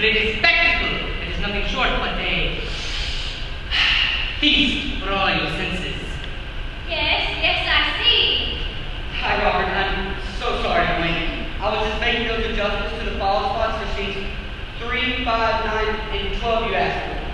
a spectacle that is nothing short but a feast for all your senses. Yes, yes, I see. Hi, Robert. I'm so sorry I'm late. I was just making those adjustments to the follow spots for scenes 3, 5, 9, and 12 you asked for.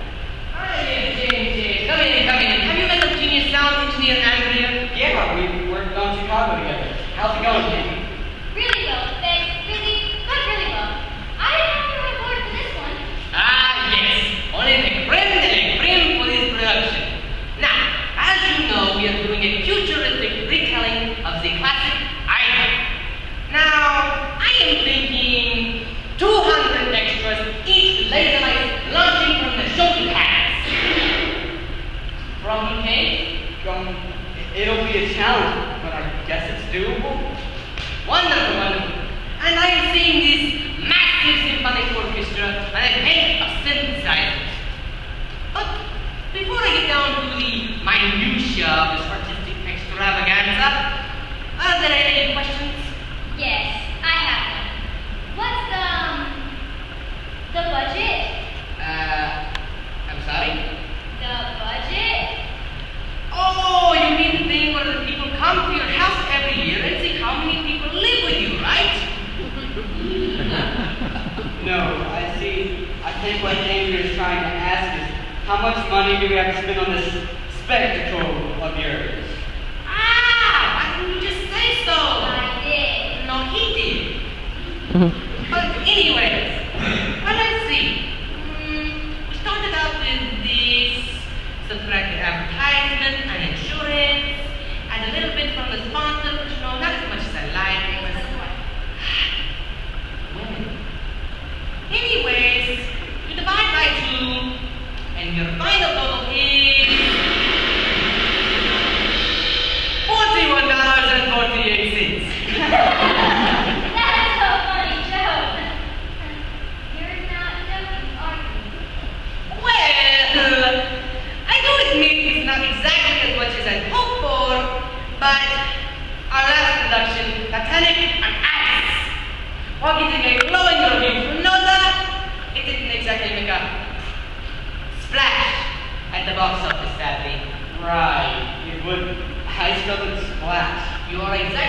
Hi, James, James, James. Come in, come in. Have you met the genius sound engineer Andrea? Yeah, we worked on Chicago together. How's it going, Jamie? Really well, thanks. Really, not really well. I didn't have to report for this one. Ah, yes. Only the creme de la creme for this production. Now, as you know, we are doing a futuristic retelling of the classic Idol. Now, I am thinking 200 extras, each laser light launching from the shoulder pads. From okay? Um, it'll be a challenge, but I guess it's doable. Wonderful, wonderful. And I am seeing this massive symphonic orchestra and a bank of synthesizers. But before I get down to the minutiae of this artistic extravaganza, are there any questions? Yes, I have one. What's the, um, the budget? Uh, I'm sorry? The budget? Oh, you mean the thing where the people come to your house every year and see how many people live with you, right? No, I see. I think is trying to ask is how much money do we have to spend on this spectacle of yours? Ah, why didn't you just say so? I did. No, he did. but anyways, well, let's see. Mm, we started out with this, subtract the advertisement and insurance, and a little bit from the sponsor, which no, not as much as I like. But well, anyways, you divide by two, and your final total is forty-one dollars and forty-eight cents. That's a funny joke. You're not joking, are you? Well, I do admit it's not exactly as much as I'd hoped for, but our last production, Titanic on Ice, while getting a glowing review from NODA, it didn't exactly make splash at the box office, sadly. Right. It would. Ice doesn't splash. You are exactly